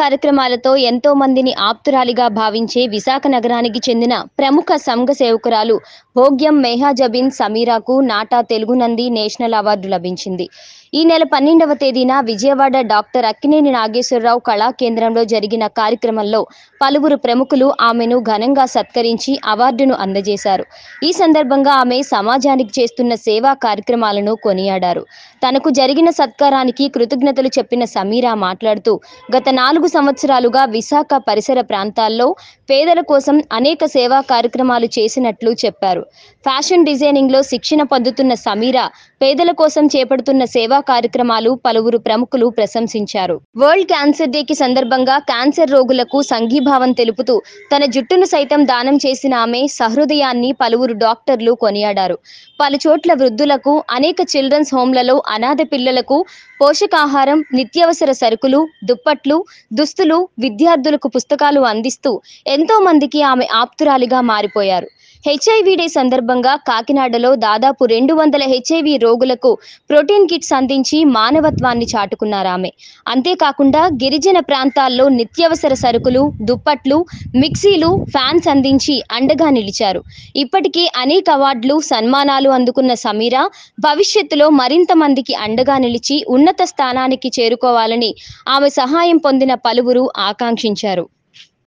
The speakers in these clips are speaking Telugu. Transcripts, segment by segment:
కార్యక్రమాలతో ఎంతో మందిని ఆప్తురాలిగా భావించే విశాఖ నగరానికి చెందిన ప్రముఖ సంఘ సేవకురాలు Bhogyam Mehajabin సమీరాకు NATA Telugu Nandi national award లభించింది. ఈ నెల పన్నెండవ తేదీన విజయవాడ డాక్టర్ అక్కినేని నాగేశ్వరరావు కళా కేంద్రంలో జరిగిన కార్యక్రమంలో పలువురు ప్రముఖులు ఆమెను ఘనంగా సత్కరించి అవార్డును అందజేశారు. ఈ సందర్భంగా ఆమె సమాజానికి చేస్తున్న సేవా కార్యక్రమాలను కొనియాడారు. తనకు జరిగిన సత్కారానికి కృతజ్ఞతలు చెప్పిన సమీరా మాట్లాడుతూ గత నాలుగు సంవత్సరాలుగా విశాఖ పరిసర ప్రాంతాల్లో పేదల కోసం అనేక సేవా కార్యక్రమాలు చేసినట్లు చెప్పారు. ఫ్యాషన్ డిజైనింగ్లో శిక్షణ పొందుతున్న సమీరా పేదల కోసం చేపడుతున్న సేవా కార్యక్రమాలు పలువురు ప్రముఖులు ప్రశంసించారు. వరల్డ్ క్యాన్సర్ డే కి సందర్భంగా క్యాన్సర్ రోగులకు సంఘీభావం తెలుపుతూ తన జుట్టును సైతం దానం చేసిన ఆమె సహృదయాన్ని పలువురు డాక్టర్లు కొనియాడారు. పలు చోట్ల వృద్ధులకు అనేక చిల్డ్రన్స్ హోమ్లలో అనాథ పిల్లలకు పోషకాహారం నిత్యావసర సరుకులు దుప్పట్లు దుస్తులు విద్యార్థులకు పుస్తకాలు అందిస్తూ ఎంతో మందికి ఆమె ఆప్తురాలిగా మారిపోయారు. హెచ్ఐవి డే సందర్భంగా కాకినాడలో దాదాపు రెండు వందల హెచ్ఐవి రోగులకు ప్రోటీన్ కిట్స్ అందించి మానవత్వాన్ని చాటుకున్నారు ఆమె. అంతేకాకుండా గిరిజన ప్రాంతాల్లో నిత్యావసర సరుకులు దుప్పట్లు మిక్సీలు ఫ్యాన్స్ అందించి అండగా నిలిచారు. ఇప్పటికీ అనేక అవార్డులు సన్మానాలు అందుకున్న సమీరా భవిష్యత్తులో మరింత మందికి అండగా నిలిచి ఉన్నత స్థానానికి చేరుకోవాలని ఆమె సహాయం పొందిన పలువురు ఆకాంక్షించారు.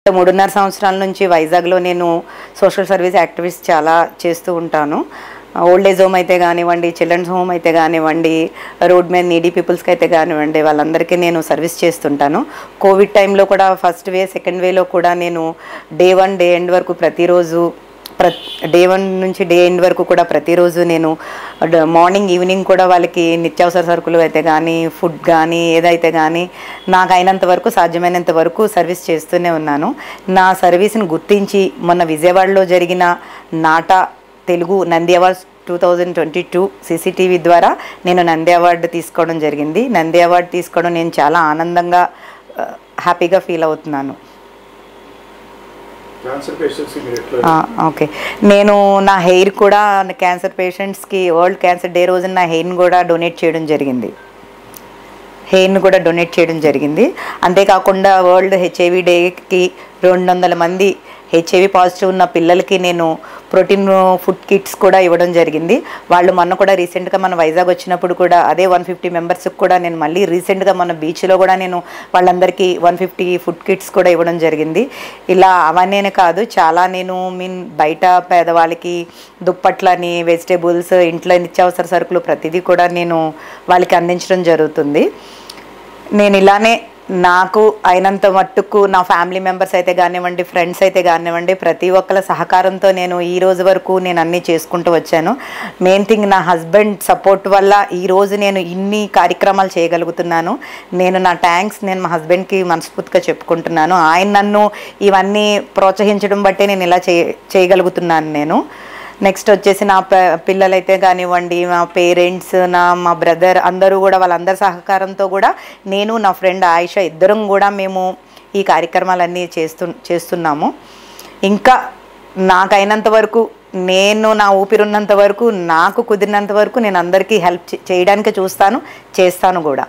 మూడున్నర సంవత్సరాల నుంచి వైజాగ్లో నేను సోషల్ సర్వీస్ యాక్టివిస్ట్ చాలా చేస్తూ ఉంటాను. ఓల్డ్ ఏజ్ హోమ్ అయితే కానివ్వండి చిల్డ్రన్స్ హోమ్ అయితే కానివ్వండి రోడ్ మీద నీడీ పీపుల్స్కి అయితే కానివ్వండి వాళ్ళందరికీ నేను సర్వీస్ చేస్తుంటాను. కోవిడ్ టైంలో కూడా ఫస్ట్ వే సెకండ్ వేలో కూడా నేను డే వన్ డే ఎండ్ వరకు ప్రతిరోజు ప్ర డే వన్ నుంచి డే ఎండ్ వరకు కూడా ప్రతిరోజు నేను డ- మార్నింగ్ ఈవినింగ్ కూడా వాళ్ళకి నిత్యావసర సరుకులు అయితే కానీ ఫుడ్ కానీ ఏదైతే కానీ నాకు అయినంత వరకు సాధ్యమైనంత వరకు సర్వీస్ చేస్తూనే ఉన్నాను. నా సర్వీస్ని గుర్తించి మొన్న విజయవాడలో జరిగిన NATA Telugu Nandi awards two thousand twenty two CCTV ద్వారా నేను నంది అవార్డు తీసుకోవడం జరిగింది. నంది అవార్డు తీసుకోవడం నేను చాలా ఆనందంగా హ్యాపీగా ఫీల్ అవుతున్నాను క్యాన్సర్ పేషెంట్స్కి మీరు ఎట్లా ఆ, ఓకే. నేను నా హెయిర్ కూడా క్యాన్సర్ పేషెంట్స్కి వరల్డ్ క్యాన్సర్ డే రోజున నా హెయిర్ని కూడా డొనేట్ చేయడం జరిగింది. హెయిర్ని కూడా డొనేట్ చేయడం జరిగింది. అంతేకాకుండా వరల్డ్ హెచ్ఐవి డేకి రెండు వందల మంది హెచ్ఐవి పాజిటివ్ ఉన్న పిల్లలకి నేను ప్రోటీన్ ఫుడ్ కిట్స్ కూడా ఇవ్వడం జరిగింది. వాళ్ళు మొన్న కూడా రీసెంట్గా మన వైజాగ్ వచ్చినప్పుడు కూడా అదే వన్ ఫిఫ్టీ మెంబర్స్కి కూడా నేను మళ్ళీ రీసెంట్గా మన బీచ్లో కూడా నేను వాళ్ళందరికీ వన్ ఫిఫ్టీ ఫుడ్ కిట్స్ కూడా ఇవ్వడం జరిగింది. ఇలా అవన్నీ కాదు చాలా నేను మీన్ బయట పేదవాళ్ళకి దుప్పట్లని వెజిటేబుల్స్ ఇంట్లో నిత్యావసర సరుకులు ప్రతిదీ కూడా నేను వాళ్ళకి అందించడం జరుగుతుంది. నేను ఇలానే నాకు అయినంత మట్టుకు నా ఫ్యామిలీ మెంబర్స్ అయితే కానివ్వండి ఫ్రెండ్స్ అయితే కానివ్వండి ప్రతి ఒక్కరి సహకారంతో నేను ఈ రోజు వరకు నేను అన్నీ చేసుకుంటూ వచ్చాను. మెయిన్ థింగ్ నా హస్బెండ్ సపోర్ట్ వల్ల ఈరోజు నేను ఇన్ని కార్యక్రమాలు చేయగలుగుతున్నాను. నేను నా థ్యాంక్స్ నేను మా హస్బెండ్కి మనస్ఫూర్తిగా చెప్పుకుంటున్నాను. ఆయన నన్ను ఇవన్నీ ప్రోత్సహించడం బట్టే నేను ఇలా చేయగలుగుతున్నాను నేను. నెక్స్ట్ వచ్చేసి నా పిల్లలైతే కానివ్వండి మా పేరెంట్స్ నా మా బ్రదర్ అందరూ కూడా వాళ్ళందరి సహకారంతో కూడా నేను నా ఫ్రెండ్ ఆయుష ఇద్దరం కూడా మేము ఈ కార్యక్రమాలన్నీ చేస్తు చేస్తున్నాము. ఇంకా నాకైనంత వరకు నేను నా ఊపిరున్నంత వరకు నాకు కుదిరినంత వరకు నేను అందరికీ హెల్ప్ చేయడానికి చూస్తాను చేస్తాను కూడా.